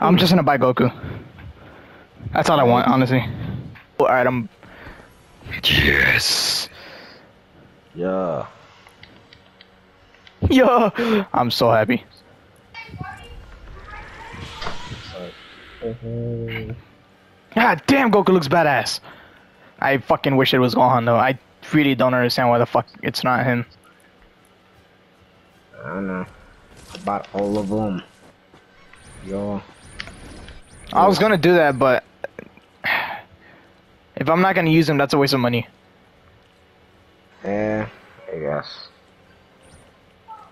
I'm just gonna buy Goku. That's all I want, honestly. Alright, I'm. Yes! Yeah. Yo! I'm so happy. God damn, Goku looks badass. I fucking wish it was Gohan though. I really don't understand why the fuck it's not him. I don't know. I bought all of them. Yo. I was gonna do that, but if I'm not gonna use them, that's a waste of money. Yeah, I guess.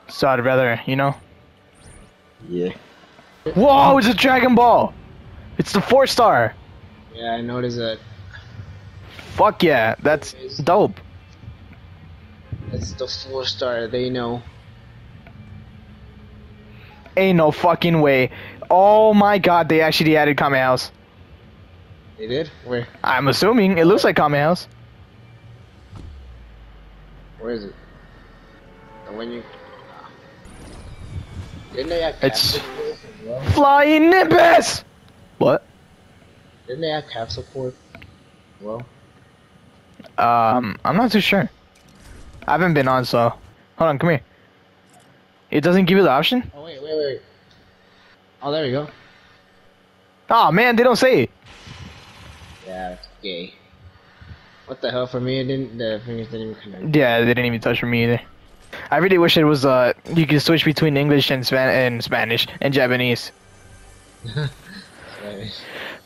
So I'd rather, you know. Yeah. Whoa! It's a Dragon Ball. It's the four star. Yeah, I noticed that. Fuck yeah, that's dope. It's the four star. They know. Ain't no fucking way. Oh my god, they actually added Kame House. They did. Where? I'm assuming it looks like Kame House. Where is it? The one you. Didn't they have It's- Capsule Corp as well? Flying Nimbus. What? Didn't they have Capsule Corp? Well, Um, I'm not too sure. I haven't been on, so hold on, come here. It doesn't give you the option. oh wait, wait, wait. Oh, there we go. Oh man, they don't say it. Yeah, it's gay. What the hell? For me, it didn't. The fingers didn't even connect. Yeah, they didn't even touch for me either. I really wish it was uh you could switch between English and Span and Spanish and Japanese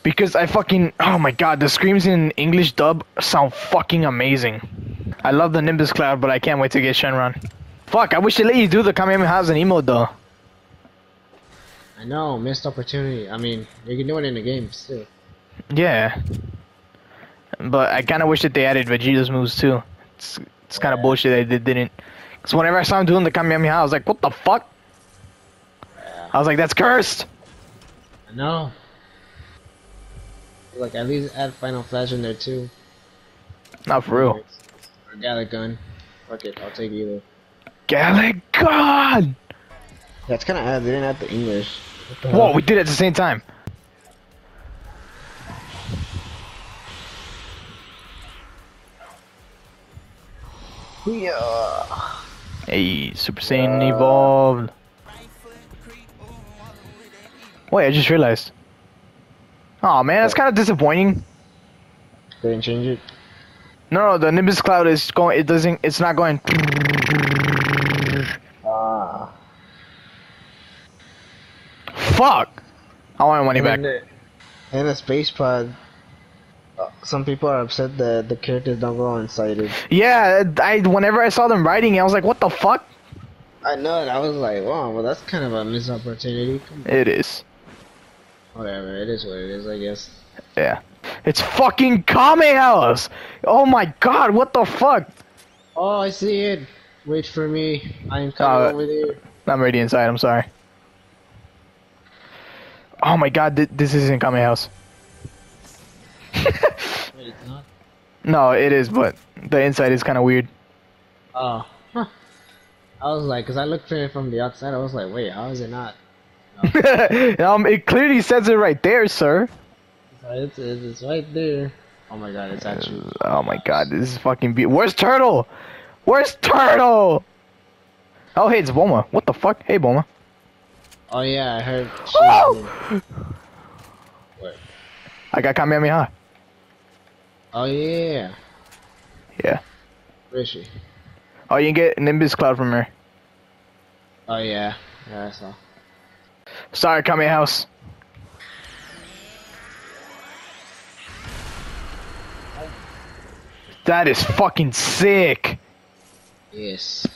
because I fucking oh my god the screams in English dub sound fucking amazing. I love the Nimbus Cloud, but I can't wait to get Shenron. Fuck, I wish they let you do the Kamehameha and emote though. I know, missed opportunity. I mean, you can do it in the game too. Yeah, but I kind of wish that they added Vegeta's moves too. It's it's kind of bullshit that they didn't. Cause whenever I saw him doing the Kamehameha, I was like, what the fuck? I was like, that's cursed. I know. Like at least add Final Flash in there too. Not for real. Or Galick Gun. Fuck it, I'll take either. Gallic God! That's kind of odd. They didn't add the English. Whoa, we did it at the same time. Yeah. Hey, Super Saiyan evolved. Wait, I just realized. Oh man, that's kind of disappointing. They didn't change it. No, no, the Nimbus Cloud is going. It doesn't. It's not going. Fuck! I want my money back. And the, and the space pod. uh, Some people are upset that the characters don't go inside it. Yeah, I. Whenever I saw them writing, I was like, what the fuck? I know, and I was like, wow, well that's kind of a missed opportunity. It is. Whatever, it is what it is, I guess. Yeah. It's fucking Kame House! Oh my god, what the fuck? Oh, I see it. Wait for me. I'm coming Uh, over there. I'm already inside, I'm sorry. Oh my god, th this isn't Kame House. Wait. No, it is, but the inside is kind of weird. Oh, huh. I was like, cause I looked at it from the outside. I was like, wait, how is it not? um, it clearly says it right there, sir. It's, it's, it's right there. Oh my god, it's actually. Oh my god, this is fucking be- Where's Turtle? Where's Turtle? Oh, hey, it's Bulma. What the fuck? Hey, Bulma. Oh yeah, I heard. Oh! I got Kamehameha. Oh yeah. Yeah. Where is she? Oh, you can get Nimbus Cloud from her. Oh yeah. Yeah, I saw. Sorry, Kame House. That is fucking sick. Yes.